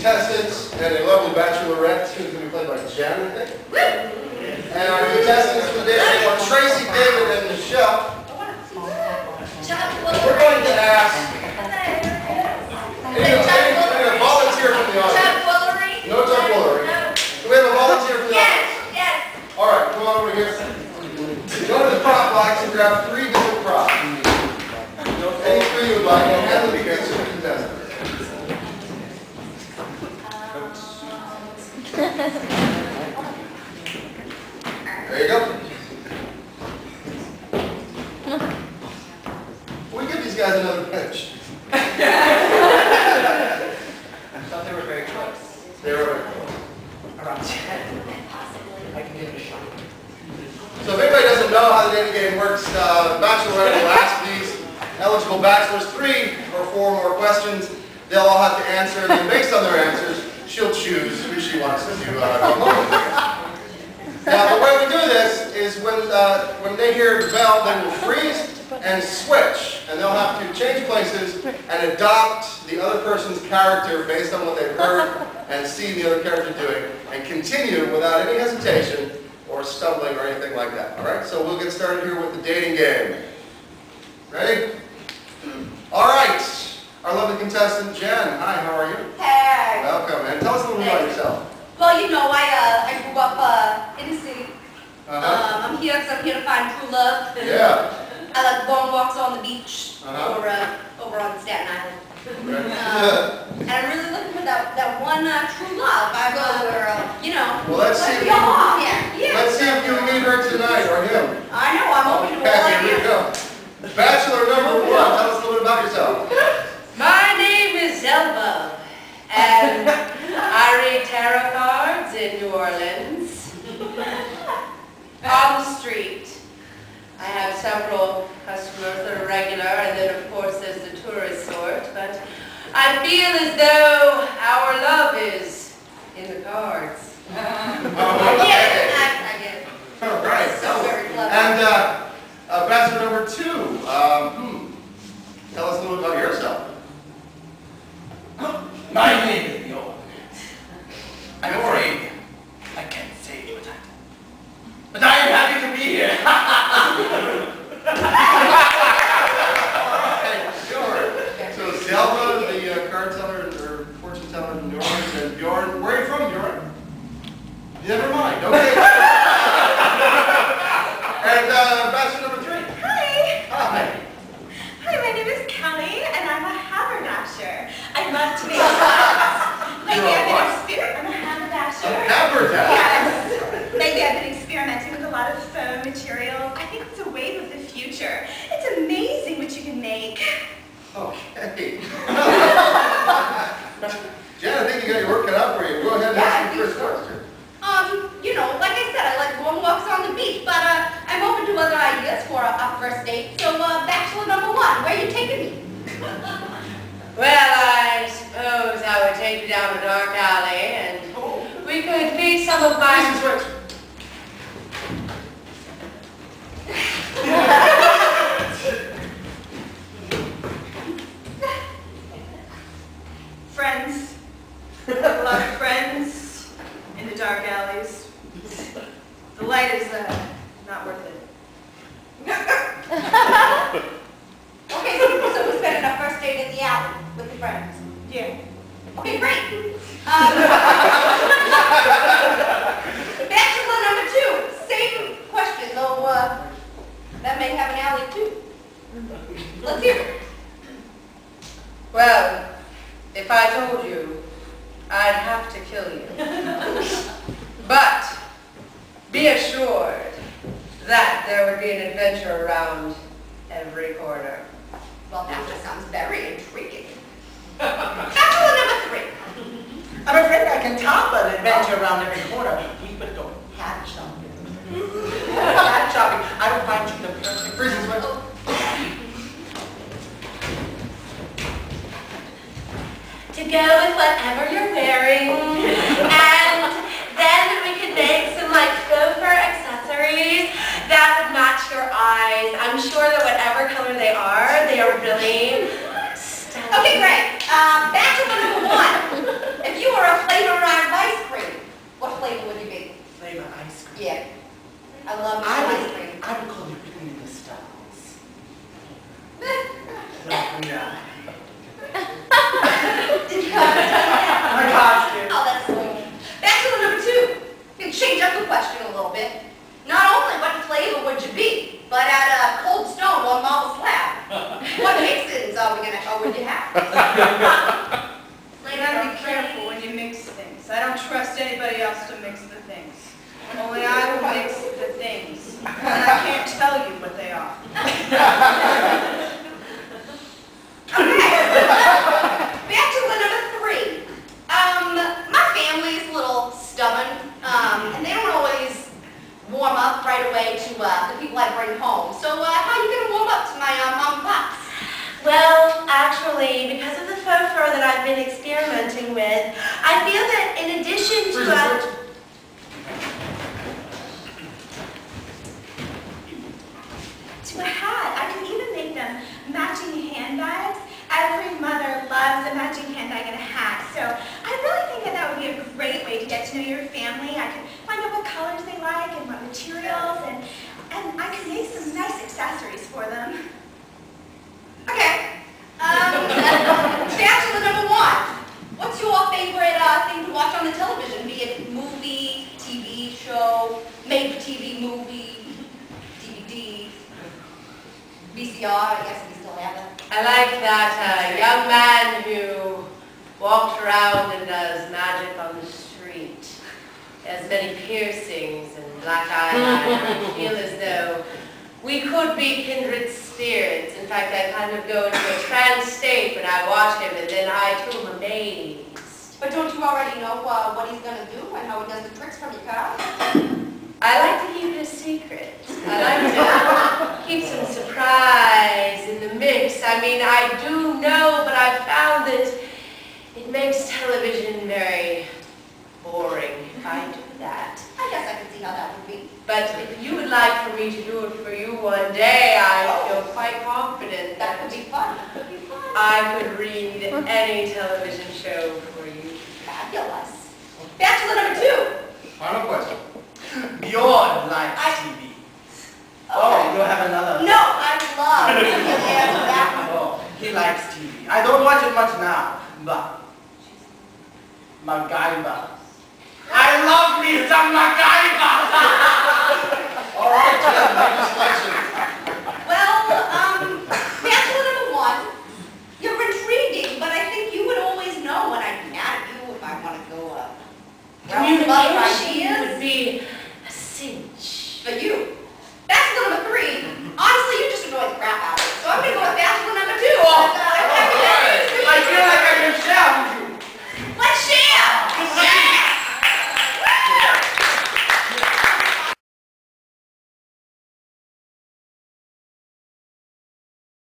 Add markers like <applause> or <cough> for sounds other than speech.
contestants and a lovely bachelorette who's going to be played by Janet. And our contestants today are Traysie David and Michele. Their answers, she'll choose who she wants to uh, home with. Now, the way we do this is when, uh, when they hear the bell, they will freeze and switch, and they'll have to change places and adopt the other person's character based on what they've heard and seen the other character doing, and continue without any hesitation or stumbling or anything like that. All right, so we'll get started here with the dating game. Ready? All right, our lovely contestant Jenn. Hi, how are you? Hey. Welcome, and tell us a little bit about yourself. Well, you know, I uh, I grew up uh, in the city. Uh-huh. Um, I'm here because I'm here to find true love. Yeah. <laughs> I like long walks on the beach Uh-huh. or uh, over on Staten Island. Okay. <laughs> Um, and I'm really looking for that, that one uh, true love. I go where, uh, you know, Well, let's see me you- go off. Yeah, yeah. Let's see if you meet her tonight or him. I know, I'm open to all Okay, here we ideas. go. Bachelor number one, tell us a little bit about yourself. My name is Zelda, and I read tarot cards in New Orleans. On the street. I have several customers that are regular, and then of course there's the tourist sort, but I feel as though our love is in the cards. I get it. I, I get it. All right. So very clever. And uh, uh, bachelor number two, um, hmm, tell us a little about yourself. My name is Bjorn. I'm afraid I can't say it, but I, but I am happy to be here. Okay, Bjorn. So Zelda, the uh, card teller or fortune teller in New Orleans, and Bjorn, where are you from, Bjorn? Never mind, okay. And uh, bachelor number three. Hi. Hi. Hi, my name is Kelly, and I'm a haberdasher. I love to make clothes. Lately, You're a I've been what? exper- I'm a haberdasher. Haberdasher. Yes. Lately, I've been experimenting with a lot of foam materials. I think it's a wave of the future. It's amazing what you can make. Okay. Jenn, I think you got your work cut out for you. Go ahead and Yeah, I ask your think first so. question. Um, you know, like I said, I like long walks on the beach, but uh, I'm open to other ideas for a, a first date. So, uh, bachelor number one, where are you taking me? Well, I suppose I would take you down a dark alley, and we could meet some of my Please. <laughs> Friends. A lot of friends in the dark alleys. The light is uh, not worth it. <laughs> <laughs> Okay, so, so we spent our first date in the alley with the friends. Yeah. Okay, great. Um, <laughs> bachelor number two, same question, though, uh, that may have an alley too. Let's hear it. Well, if I told you, I'd have to kill you. But be assured that there would be an adventure around every corner. Well, that just sounds very intriguing. <laughs> Bachelor number three. I'm afraid I can top an adventure around every corner. We would go hat shopping. hat shopping. I will find you the perfect. Freeze and switch. To go with whatever you're wearing, and then we could make some like fur accessories that would match your eyes. I'm sure that whatever color they are, they are really stunning. Okay, great. Um, bachelor number one a flavor of ice cream, what flavor would you be? Flavor ice cream. Yeah. I love I ice cream. I would call it between the stars. yeah. I got. Oh, that's sweet. Back to number two. You change up the question a little bit. Not only what flavor would you be, but at a cold stone on Mama's laughing, what mixins are we gonna? Or would you have? <laughs> been experimenting with, I feel that in addition to uh, to a hat. I can even make them matching handbags. Every mother loves a matching handbag and a hat. So I really think that that would be a great way to get to know your family. I can find out what colors they like and what materials, and, and I can make some nice accessories for them. Okay. Um, back to the number one. What's your favorite uh, thing to watch on the television? Be it movie, TV show, made-for-TV movie, DVD, I guess we still have it. I like that uh, young man who walked around and does magic on the street. Has many piercings and black eyeliner. <laughs> I feel as though we could be kindred spirits. In fact, I kind of go into a trance state when I watch him, and then I too am amazed. But don't you already know uh, what he's gonna do and how he does the tricks from your car? I like to keep it a secret. I like to keep some surprise in the mix. I mean, I do know, but I found that it makes television very boring if I do that. I guess I can see how that would be. But if you would like for me to do it for you one day, I feel quite confident That would that be fun. That would be fun. I could read any television show for you. Fabulous. Back to the number two. Final question. Bjorn life. I- TV. Oh, you have another? No, I love to answer that one. Oh, he likes TV. I don't watch it much now, but MacGyver. I love me some MacGyver! <laughs> All right,